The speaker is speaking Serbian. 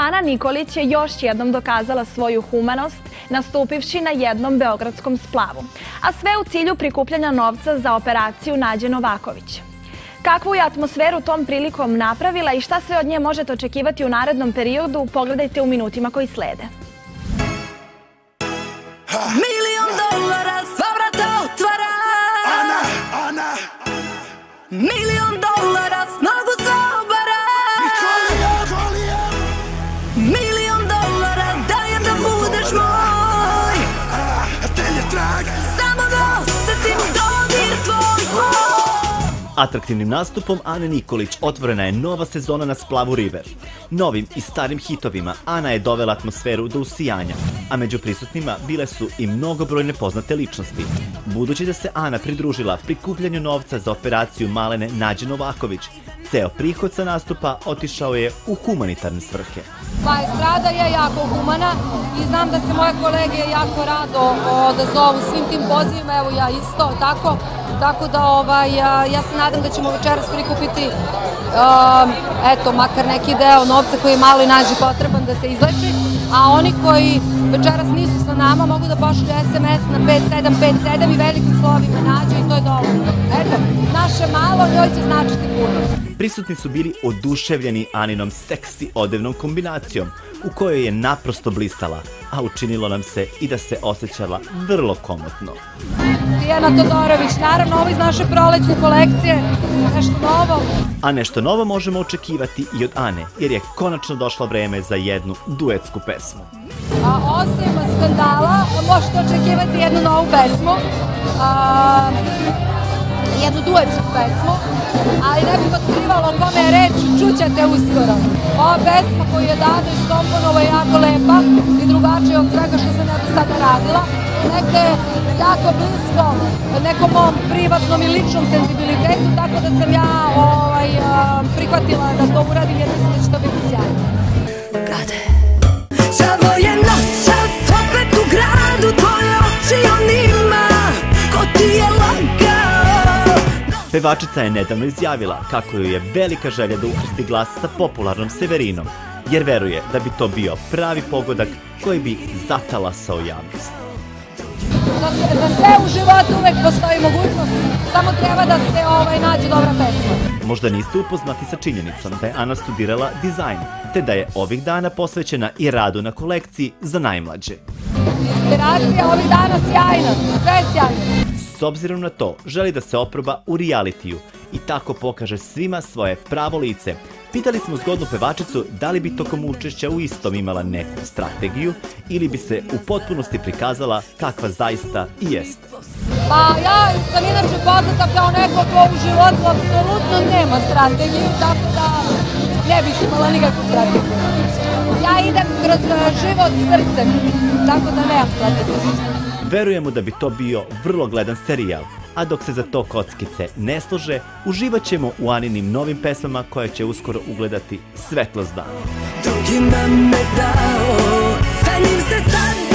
Ana Nikolić je još jednom dokazala svoju humanost nastupivši na jednom beogradskom splavu, a sve u cilju prikupljanja novca za operaciju Nađe Novaković. Kakvu je atmosferu tom prilikom napravila i šta sve od nje možete očekivati u narednom periodu, pogledajte u minutima koji slede. Atraktivnim nastupom Ane Nikolić otvorena je nova sezona na splavu River. Novim i starim hitovima Ana je dovela atmosferu do usijanja, a među prisutnima bile su i mnogobrojne poznate ličnosti. Budući da se Ana pridružila prikupljanju novca za operaciju malene Nađe Novaković, ceo prihod sa nastupa otišao je u humanitarne svrhe. Pa estrada je jako humana i znam da se moje kolege jako rado odazovu svim tim pozivima, evo ja isto, tako. Tako da ovaj, ja, se nadam da ćemo večeras prikupiti um, eto, makar neki deo novca koji je malo i nađi potreban da se izleči, a oni koji večeras nisu sa nama mogu da pošalju SMS na 5757 i velikim slovima nađe i to je dovoljno. Naše malo njoj će značiti puno. Prisutni su bili oduševljeni Aninom seksi odevnom kombinacijom, u kojoj je naprosto blistala, a učinilo nam se i da se osjećala vrlo komotno. Tijana Todorović, naravno ovo iz naše prolećne kolekcije, nešto novo. A nešto novo možemo očekivati i od Ane, jer je konačno došlo vreme za jednu duetsku pesmu. A, osim skandala, možete očekivati jednu novu pesmu, a, jednu duetsku pesmu, ali ne bih otkrivala o kome je reč, čućete uskoro. Ova pesma koju je Dado iskomponovao je jako lepa i drugačija od svega što sam ja do sada radila. Negde je jako blisko nekom mom privatnom i ličnom senzibilitetu, tako da sam ja ovaj, a, prihvatila da to uradim jer mislim da će to biti sjajno. Pevačica je nedavno izjavila kako joj je velika želja da ukrsti glas sa popularnom Severinom, jer veruje da bi to bio pravi pogodak koji bi zatalasao javnost. Za, sve- za sve u životu uvek postoji mogućnost, samo treba da se ovaj, nađe dobra pesma. Možda niste upoznati sa činjenicom da je Ana studirala dizajn, te da je ovih dana posvećena i radu na kolekciji za najmlađe. Inspiracija ovih dana sjajna, sve je sjajno. S obzirom na to, želi da se oproba u realitiju i tako pokaže svima svoje pravo lice. Pitali smo zgodnu pevačicu da li bi tokom učešća u istom imala neku strategiju ili bi se u potpunosti prikazala kakva zaista i jeste. Pa ja sam inače poznata kao neko ko u životu apsolutno nema strategiju, tako da ne bih imala nikakvu strategiju. Ja idem kroz eh, život srcem, tako da nemam strategiju. Verujemo da bi to bio vrlo gledan serijal, a dok se za to kockice ne slože, uživat ćemo u Aninim novim pesmama koje će uskoro ugledati svetlost dana. Drugima me dao, sa njim se sad